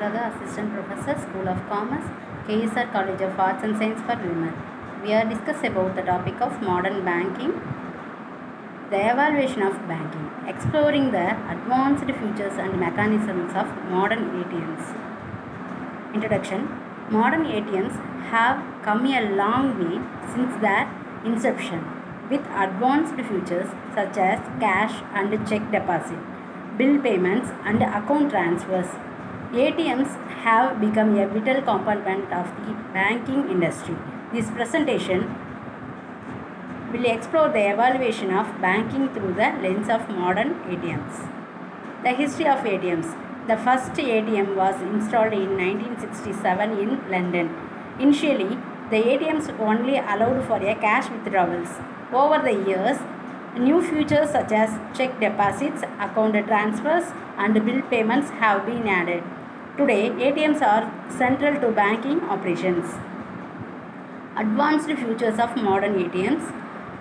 Assistant Professor, School of Commerce, KSR College of Arts and Science for Women. We are discuss about the topic of modern banking, the evaluation of banking, exploring the advanced features and mechanisms of modern ATMs. Introduction Modern ATMs have come a long way since their inception with advanced features such as cash and check deposit, bill payments, and account transfers. ATMs have become a vital component of the banking industry. This presentation will explore the evaluation of banking through the lens of modern ATMs. The history of ATMs. The first ATM was installed in 1967 in London. Initially, the ATMs only allowed for a cash withdrawals. Over the years, new features such as check deposits, account transfers, and bill payments have been added. Today, ATMs are central to banking operations. Advanced features of modern ATMs.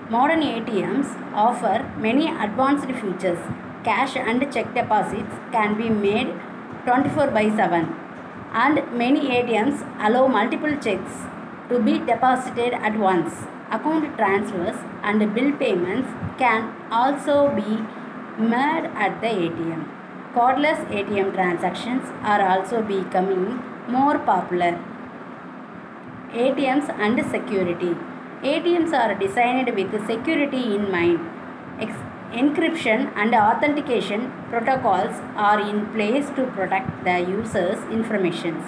Modern ATMs offer many advanced features. Cash and check deposits can be made 24 by 7 and many ATMs allow multiple checks to be deposited at once. Account transfers and bill payments can also be made at the ATM. Cardless ATM transactions are also becoming more popular. ATMs and security. ATMs are designed with security in mind. Ex- encryption and authentication protocols are in place to protect the user's information.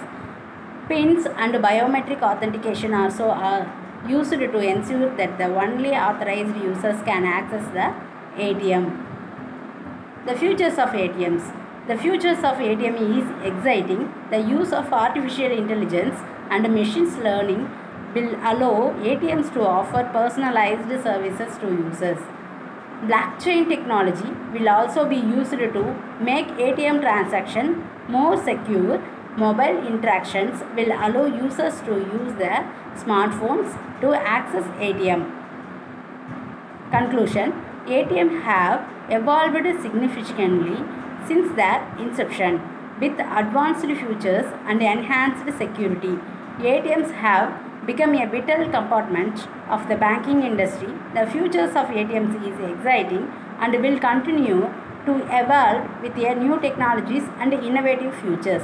Pins and biometric authentication also are used to ensure that the only authorized users can access the ATM. The futures of ATMs. The futures of ATM is exciting. The use of artificial intelligence and machine learning will allow ATMs to offer personalized services to users. Blockchain technology will also be used to make ATM transaction more secure. Mobile interactions will allow users to use their smartphones to access ATM. Conclusion ATM have evolved significantly since their inception with advanced features and enhanced security. ATMs have become a vital component of the banking industry. The futures of ATMs is exciting and will continue to evolve with new technologies and innovative futures.